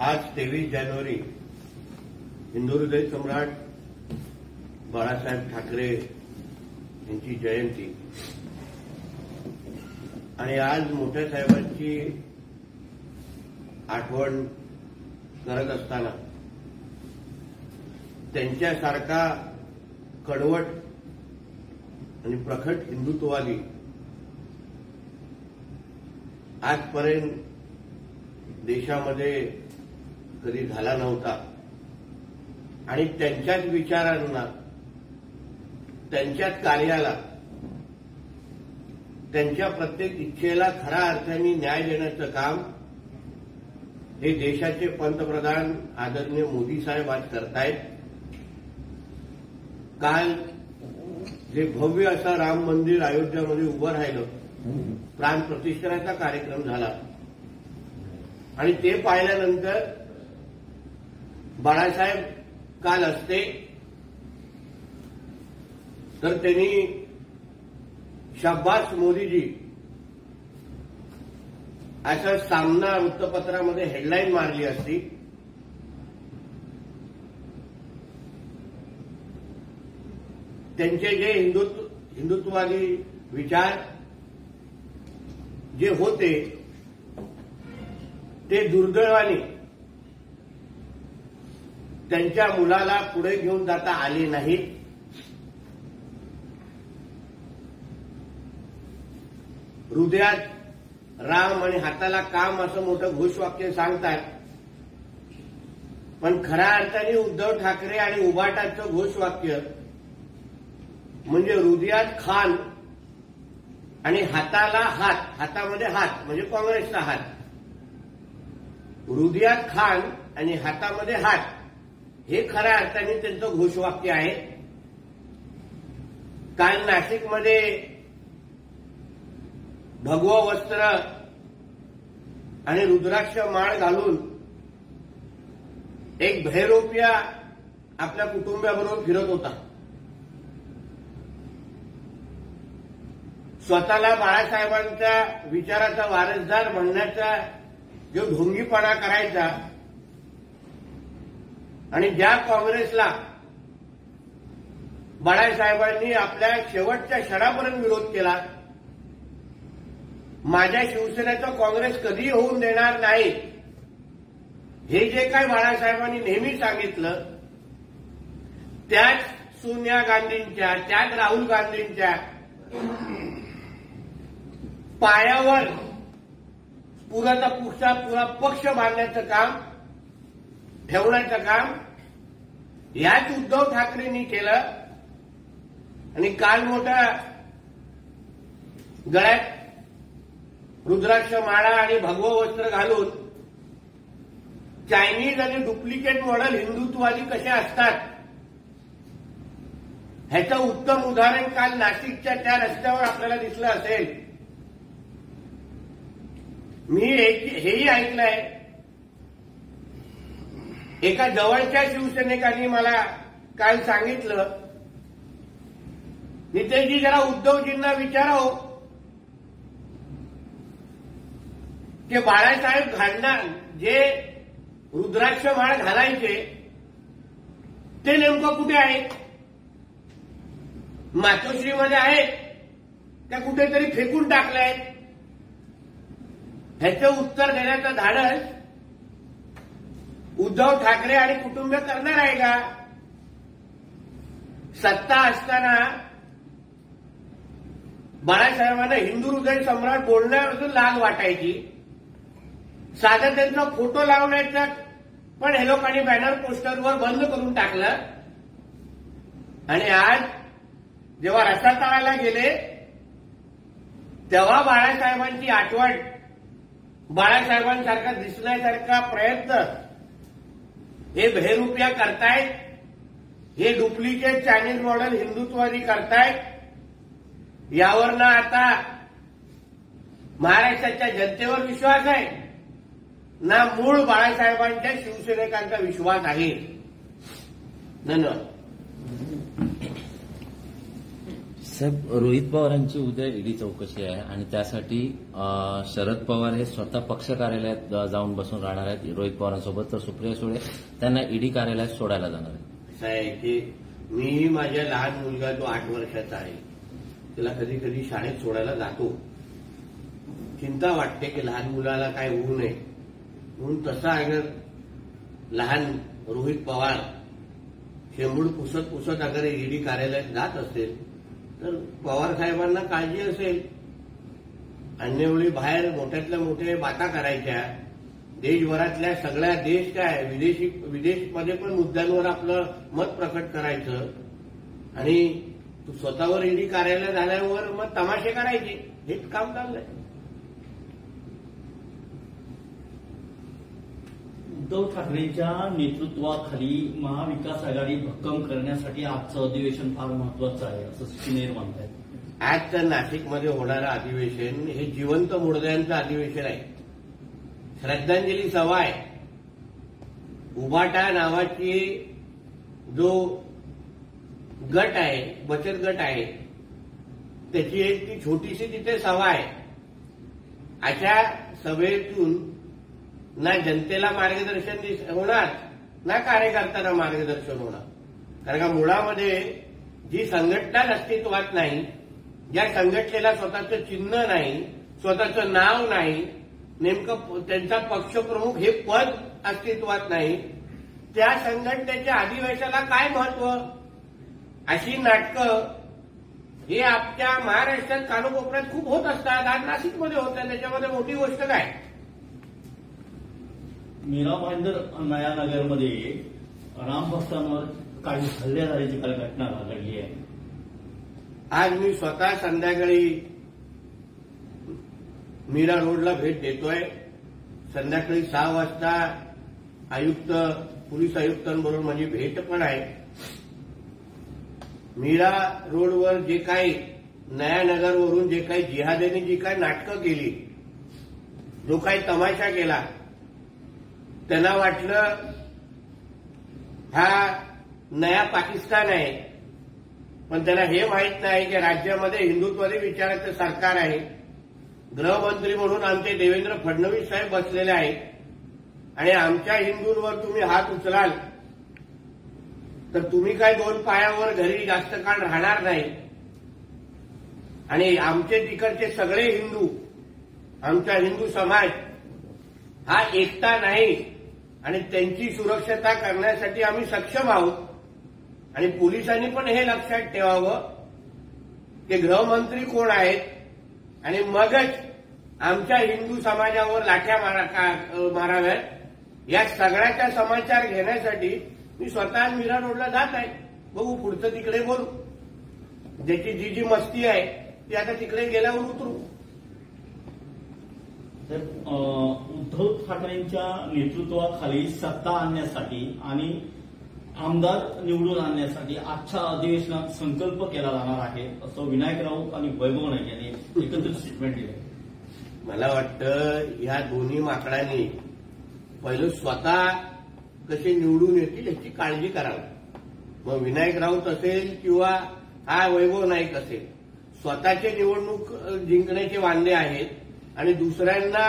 आज तेवीस जानेवारी हिंदुहृदय सम्राट बाळासाहेब ठाकरे यांची जयंती. आणि आज मोठ्या साहेबांची आठवण करत असताना त्यांच्यासारखा कडवट आणि प्रखट हिंदुत्ववादी आजपर्यंत देशामध्ये कधी झाला नव्हता. आणि त्यांच्याच विचारांना त्यांच्याच कार्याला त्यांच्या प्रत्येक इच्छेला खऱ्या अर्थाने न्याय देण्याचं काम हे देशाचे पंतप्रधान आदरणीय मोदी साहेब आज करतायत. काल जे भव्य असं राम मंदिर अयोध्यामध्ये उभं राहिलं प्राण प्रतिष्ठानाचा कार्यक्रम झाला. आणि ते पाहिल्यानंतर बाळासाहेब काल असते तर त्यांनी शब्बास मोदीजी असं सामना वृत्तपत्रामध्ये हेडलाईन मारली असती. त्यांचे जे हिंदुत्व हिंदुत्ववादी विचार जे होते ते दुर्दैवाने त्यांच्या मुलाला पुढे घेऊन जाता आले नाहीत हृदयात राम आणि हाताला काम असं मोठं घोषवाक्य सांगतात. पण खऱ्या अर्थाने उद्धव ठाकरे आणि उबाटाचं घोषवाक्य म्हणजे हृदयात खान आणि हाताला हात हातामध्ये हात म्हणजे काँग्रेसचा हात. हृदयात खान आणि हातामध्ये हात. हे खऱ्या अर्थाने त्यांचं घोषवाक्य आहे. काल नाशिकमध्ये भगव वस्त्र आणि रुद्राक्ष माळ घालून एक भैरोपिया आपल्या कुटुंबियाबरोबर फिरत होता. स्वतःला बाळासाहेबांच्या विचाराचा वारसदार म्हणण्याचा जो ढोंगीपणा करायचा आणि ज्या काँग्रेसला बाळासाहेबांनी आपल्या शेवटच्या क्षणापर्यंत विरोध केला माझ्या शिवसेनेचा काँग्रेस कधीही होऊन देणार नाही. हे जे काय बाळासाहेबांनी नेहमी सांगितलं त्याच सोनिया गांधींच्या त्याच राहुल गांधींच्या पायावर पुराचा पुढचा पुरा पक्ष बांधण्याचं काम ठेवण्याचं काम याच उद्धव ठाकरेंनी केलं. आणि काल मोठ्या गळ्यात रुद्राक्ष माळा आणि भगव वस्त्र घालून चायनीज आणि डुप्लिकेट मॉडेल हिंदुत्ववादी कसे असतात? ह्याचं उत्तम उदाहरण काल नाशिकच्या त्या रस्त्यावर आपल्याला दिसलं असेल. मी हेही ऐकलंय. एका जवळच्या शिवसैनिकांनी मला काल सांगितलं नितेशजी जरा उद्धवजींना विचारावं. की बाळासाहेब घालणार जे रुद्राक्ष माळ घालायचे ते नेमकं कुठे आहेत? मातोश्रीमध्ये आहेत? त्या कुठेतरी फेकून टाकलंय ह्याचं उत्तर देण्याचं धाडस उद्धव ठाकरे आणि कुटुंब करणार आहे का? सत्ता असताना बाळासाहेबांना हिंदू हृदय सम्राट बोलण्यापासून लाग वाटायची. साधं त्यांचा फोटो लावण्याचा पण हे लोकांनी बॅनर पोस्टरवर बंद करून टाकलं. आणि आज जेव्हा रस्ता तळाला गेले तेव्हा बाळासाहेबांची आठवण बाळासाहेबांसारखा दिसण्यासारखा प्रयत्न हे भेरुपिया करतायत हे डुप्लिकेट चायनीज मॉडेल हिंदुत्ववादी करतायत. यावर ना आता महाराष्ट्राच्या जनतेवर विश्वास आहे. ना मूळ बाळासाहेबांच्या शिवसैनिकांचा विश्वास आहे. धन्यवाद साहेब रोहित पवारांची उद्या ईडी चौकशी आहे आणि त्यासाठी शरद पवार हे स्वतः पक्ष कार्यालयात जाऊन बसून राहणार आहेत. रोहित पवारांसोबत तर सुप्रिया सुळे त्यांना ईडी कार्यालयात सोडायला जाणार आहेत. असं आहे की मी माझ्या लहान मुलगा जो आठ वर्षाचा आहे त्याला कधी कधी शाळेत सोडायला जातो. चिंता वाटते की लहान मुलाला काय होऊ नये. म्हणून तसा अगर लहान रोहित पवार शेंबूड पुसत पुसत अगर ईडी कार्यालयात जात असेल तर पवार साहेबांना काळजी असेल अन्यवेळी बाहेर मोठ्यातल्या मोठ्या बाता करायच्या देशभरातल्या सगळ्या देश काय विदेशी विदेशमध्ये पण मुद्द्यांवर आपलं मत प्रकट करायचं आणि स्वतःवर ईडी कार्यालय झाल्यावर मग तमाशे करायचे. हेच काम चाललंय. उद्धव ठाकरेंच्या नेतृत्वाखाली महाविकास आघाडी भक्कम करण्यासाठी आजचं अधिवेशन फार महत्वाचं आहे असं सिनेर म्हणतात आज तर नाशिकमध्ये होणारं अधिवेशन हे जिवंत मुडद्यांचं अधिवेशन आहे. श्रद्धांजली सभा आहे. उबाटा नावाची जो गट आहे बचत गट आहे त्याची एक ती छोटीशी तिथे सभा आहे. अशा सभेतून ना जनतेला मार्गदर्शन दिस- होणार. ना कार्यकर्त्यांना मार्गदर्शन होणार. कारण का मुळामध्ये जी संघटनाच अस्तित्वात नाही ज्या संघटनेला स्वतःचं चिन्ह नाही स्वतःचं नाव नाही नेमकं त्यांचा पक्षप्रमुख हे पद अस्तित्वात नाही त्या संघटनेच्या अधिवेशनाला काय महत्त्व? अशी नाटकं हे आपल्या महाराष्ट्रात कानोकोपऱ्यात खूप होत असतात. आज नाशिकमध्ये होतं त्याच्यामध्ये मोठी गोष्ट काय? मीरा भाईंदर नयानगरमध्ये रामभक्तांवर काही हल्ले झाल्याची काल घटना घडली आहे. आज मी स्वतः संध्याकाळी मीरा रोडला भेट देतोय. संध्याकाळी सहा वाजता आयुक्त पोलीस आयुक्तांबरोबर माझी भेट पण आहे. मीरा रोडवर जे काही नयानगरवरून जे काही जिहाद्यांनी जी काही नाटकं केली जो काही तमाशा केला त्यांना वाटलं हा नया पाकिस्तान आहे. पण त्यांना हे माहीत नाही की राज्यामध्ये हिंदुत्वादी विचाराचं सरकार आहे. गृहमंत्री म्हणून आमचे देवेंद्र फडणवीस साहेब बसलेले आहेत. आणि आमच्या हिंदूंवर तुम्ही हात उचलाल तर तुम्ही काय दोन पायावर घरी जास्त काळ राहणार नाही. आणि आमचे तिकडचे सगळे हिंदू आमचा हिंदू समाज हा एकता नाही. आणि त्यांची सुरक्षता करण्यासाठी आम्ही सक्षम आहोत. आणि पोलिसांनी पण हे लक्षात ठेवावं की गृहमंत्री कोण आहेत आणि मगच आमच्या हिंदू समाजावर लाठ्या मारा माराव्यात. या सगळ्याचा समाचार घेण्यासाठी मी स्वतः मीरा रोडला जात आहे. बघू पुढचं तिकडे बोलू. ज्याची जी जी मस्ती आहे ती आता तिकडे गेल्यावर उतरू. तर उद्धव ठाकरेंच्या नेतृत्वाखाली सत्ता आणण्यासाठी आणि आमदार निवडून आणण्यासाठी आजच्या अधिवेशनात संकल्प केला जाणार आहे असं विनायक राऊत आणि वैभव नाईक यांनी एकत्रित स्टेटमेंट दिले. मला वाटतं या दोन्ही माकडांनी पहिलं स्वतः कसे निवडून येतील याची काळजी करावी. मग विनायक राऊत असेल किंवा हा वैभव नाईक असेल स्वतःचे निवडणूक जिंकण्याचे वांदे आहेत आणि दुसऱ्यांना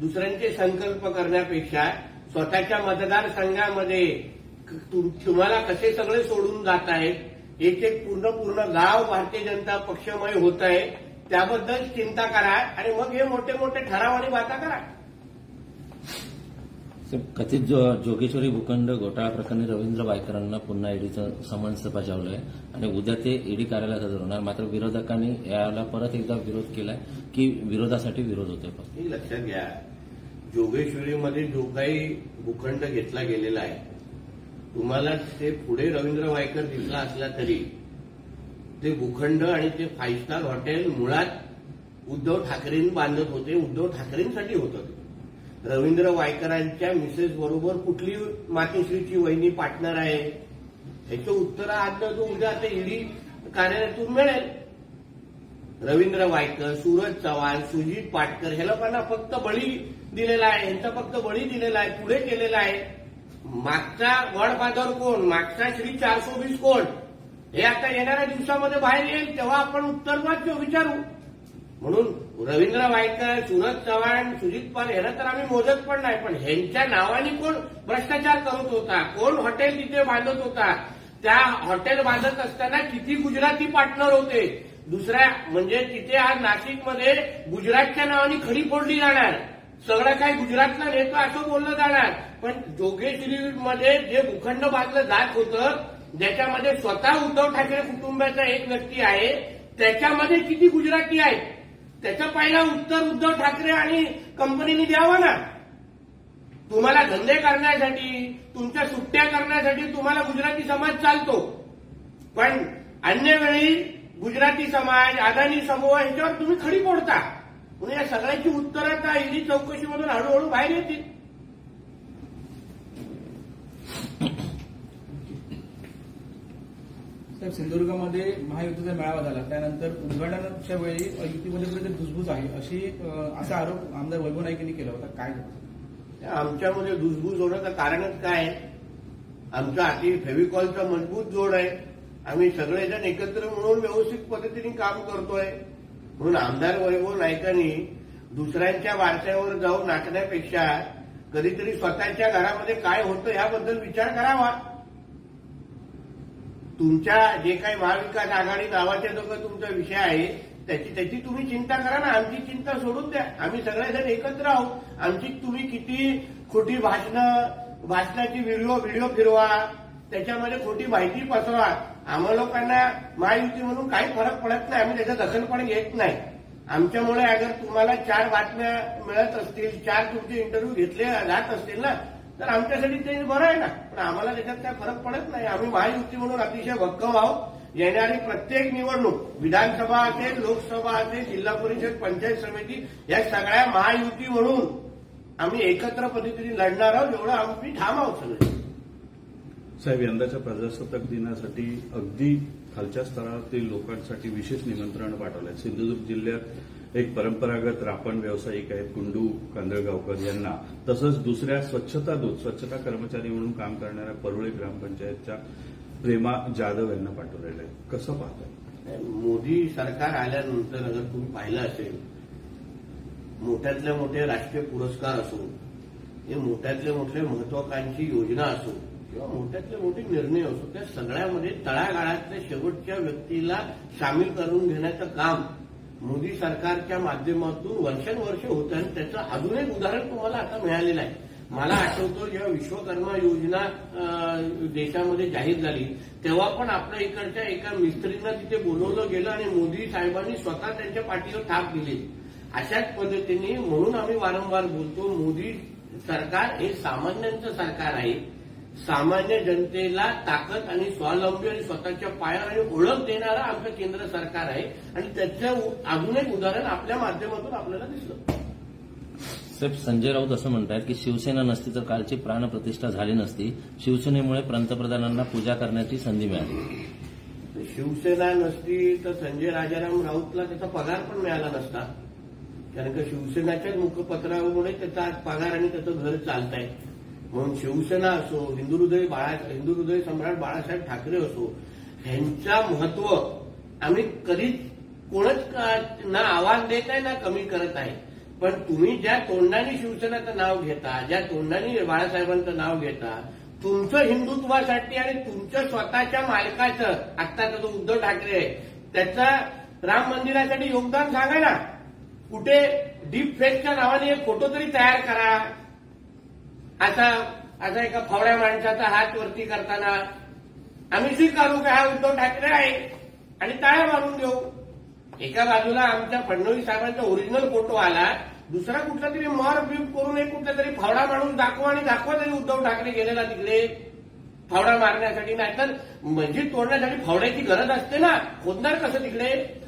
दुसऱ्यांचे संकल्प करण्यापेक्षा स्वतःच्या मतदारसंघामध्ये तुम्हाला कसे सगळे सोडून जात आहेत एक एक पूर्ण पूर्ण गाव भारतीय जनता पक्षमय होत आहे त्याबद्दल चिंता करा आणि मग हे मोठे मोठे ठराव आणि बाता करा. कथित जो- जोगेश्वरी भूखंड घोटाळा प्रकरणी रवींद्र वायकरांना पुन्हा ईडीचं समन्स बजावलं आहे आणि उद्या ते ईडी कार्यालयात हजर होणार. मात्र विरोधकांनी याला परत एकदा विरोध केलाय की विरोधासाठी विरोध होतोय फक्त. लक्षात घ्या. जोगेश्वरीमध्ये जो काही भूखंड घेतला गेलेला आहे तुम्हाला ते पुढे रवींद्र वायकर दिसला असला तरी ते भूखंड आणि ते फाईव्ह स्टार हॉटेल मुळात उद्धव ठाकरें बांधत होते उद्धव ठाकरेंसाठी होतं रवींद्र वायकरांच्या मिसेस बरोबर कुठली मातोश्रीची वहिनी पार्टनर आहे? याचं उत्तर आज न उद्या आता ईडी कार्यालयातून मिळेल. रवींद्र वायकर सूरज चव्हाण सुजित पाटकर हे लोकांना फक्त बळी दिलेला आहे. यांचा फक्त बळी दिलेला आहे पुढे केलेला आहे. मागचा गॉडफादर कोण? मागचा श्री चारशे वीस कोण? हे आता येणाऱ्या दिवसामध्ये बाहेर येईल तेव्हा आपण उत्तर विचारू. म्हणून रवींद्र वायकर सुरज चव्हाण सुजित पाल यांना तर आम्ही मोजत पण नाही पण ह्यांच्या नावाने कोण भ्रष्टाचार करत होता? कोण हॉटेल तिथे बांधत होता? त्या हॉटेल बांधत असताना किती गुजराती पार्टनर होते? दुसऱ्या म्हणजे तिथे आज नाशिकमध्ये गुजरातच्या नावाने खडी फोडली जाणार. सगळं काही गुजरातला नेतो असं बोललं जाणार. पण जोगेश्वरीमध्ये जे भूखंड बांधलं जात होतं ज्याच्यामध्ये स्वतः उद्धव ठाकरे कुटुंबाचा एक व्यक्ती आहे त्याच्यामध्ये किती गुजराती आहेत? त्याचं पहिला उत्तर उद्धव ठाकरे आणि कंपनीने द्यावं ना? तुम्हाला धंदे करण्यासाठी तुमच्या सुट्ट्या करण्यासाठी तुम्हाला गुजराती समाज चालतो. पण अन्य वेळी गुजराती समाज अदानी समूह ह्याच्यावर तुम्ही खडी फोडता. म्हणून या सगळ्याची उत्तरं आता ईडी चौकशीमधून हळूहळू बाहेर येतील. साहेब सिंधुदुर्गामध्ये महायुतीचा मेळावा झाला. त्यानंतर उद्घाटनाच्या वेळी युतीमध्ये कुठेतरी धुसफूस आहे. अशी असा आरोप आमदार वैभव नाईक यांनी केला होता. काय? आमच्यामध्ये धुसफूस होण्याचं कारणच काय आहे? आमचा हाती फेविकॉलचा मजबूत जोड आहे. आम्ही सगळेजण एकत्र म्हणून व्यवस्थित पद्धतीने काम करतोय. म्हणून आमदार वैभव नायकांनी दुसऱ्यांच्या वारशावर जाऊन नाचण्यापेक्षा कधीतरी स्वतःच्या घरामध्ये काय होतं याबद्दल विचार करावा. तुमच्या जे काही महाविकास आघाडी नावाच्या जो काही तुमचा विषय आहे त्याची त्याची तुम्ही चिंता करा ना. आमची चिंता सोडून द्या. आम्ही सगळेजण एकत्र आहोत. आमची तुम्ही किती खोटी भाषणं भाषणाची व्हिडिओ व्हिडिओ फिरवा. त्याच्यामध्ये खोटी माहिती पसरवा. आम्हा लोकांना महायुती म्हणून काही फरक पडत नाही. आम्ही त्याचं दखल पण घेत नाही. आमच्यामुळे अगर तुम्हाला चार बातम्या मिळत असतील चार तुमचे इंटरव्ह्यू घेतले जात असतील ना तर आमच्यासाठी ते बरं आहे ना. पण आम्हाला त्याच्यात काय फरक पडत नाही. आम्ही महायुती म्हणून अतिशय भक्कम आहोत. येणारी प्रत्येक निवडणूक विधानसभा असेल लोकसभा असेल जिल्हा परिषद पंचायत समिती या सगळ्या महायुती म्हणून आम्ही एकत्र पद्धतीने लढणार आहोत. एवढं आम्ही ठाम आहोत सगळे. साहेब यंदाच्या प्रजासत्ताक दिनासाठी अगदी खालच्या स्तरातील लोकांसाठी विशेष निमंत्रण पाठवलं आहे सिंधुदुर्ग जिल्ह्यात एक परंपरागत रापण व्यावसायिक आहेत कुंडू कांदळगावकर यांना. तसंच दुसऱ्या स्वच्छता दूत स्वच्छता कर्मचारी म्हणून काम करणाऱ्या परुळे ग्रामपंचायतच्या प्रेमा जाधव यांना पाठवलेलं आहे. कसं पाहताय? मोदी सरकार आल्यानंतर अगर तुम्ही पाहिलं असेल मोठ्यातल्या मोठे राष्ट्रीय पुरस्कार असो हे मोठ्यातले मोठे महत्वाकांक्षी योजना असो किंवा मोठ्यातले मोठे निर्णय असो त्या सगळ्यामध्ये तळागाळातल्या शेवटच्या व्यक्तीला सामील करून घेण्याचं काम मोदी सरकारच्या माध्यमातून वर्षानुवर्ष होतं आणि त्याचं अजून एक उदाहरण तुम्हाला आता मिळालेलं आहे. मला आठवतो जेव्हा विश्वकर्मा योजना देशामध्ये जाहीर झाली तेव्हा पण आपल्या इकडच्या एका मिस्त्रींना तिथे बोलवलं गेलं आणि मोदी साहेबांनी स्वतः त्यांच्या पाठीवर थाप दिली. अशाच पद्धतीने म्हणून आम्ही वारंवार बोलतो मोदी सरकार हे सामान्यांचं सरकार आहे. सामान्य जनतेला ताकद आणि स्वावलंबी आणि स्वतःच्या पायावर आणि ओळख देणारं आमचं केंद्र सरकार आहे. आणि त्याचं अजून एक उदाहरण आपल्या माध्यमातून आपल्याला दिसलं. साहेब संजय राऊत असं म्हणतात की शिवसेना नसती तर कालची प्राणप्रतिष्ठा झाली नसती. शिवसेनेमुळे पंतप्रधानांना पूजा करण्याची संधी मिळाली. शिवसेना नसती तर संजय राजाराम राऊतला त्याचा पगार पण मिळाला नसता. कारण का शिवसेनाच्याच मुखपत्रामुळे त्याचा आज पगार आणि त्याचं घर चालत आहे म्हणून शिवसेना असो हिंदू हृदय बाळा हिंदू हृदय सम्राट बाळासाहेब ठाकरे असो ह्यांचा महत्त्व आम्ही कधीच कोणच ना आवाज देत आहे ना कमी करत आहे पण तुम्ही ज्या तोंडाने शिवसेनाचं नाव घेता ज्या तोंडाने बाळासाहेबांचं नाव घेता तुमचं हिंदुत्वासाठी आणि तुमच्या स्वतःच्या मालकाचं आत्ताचा जो उद्धव ठाकरे आहे त्याचा राम मंदिरासाठी योगदान सांगा ना. कुठे डीप फेकच्या नावाने एक फोटो तरी तयार करा. आता आता एका फावड्या माणसाचा हात वरती करताना आम्ही स्वीकारू का? हा उद्धव ठाकरे आहे. आणि टाळ्या मारून देऊ. एका बाजूला आमच्या फडणवीस साहेबांचा ओरिजिनल फोटो आला. दुसरा कुठला तरी मॉर बीप करून एक कुठला तरी फावडा माणूस दाखवा आणि दाखवा तरी उद्धव ठाकरे गेलेला तिकडे. फावडा मारण्यासाठी. नाहीतर म्हणजे तोडण्यासाठी फावड्याची गरज असते ना. खोदणार कसं तिकडे?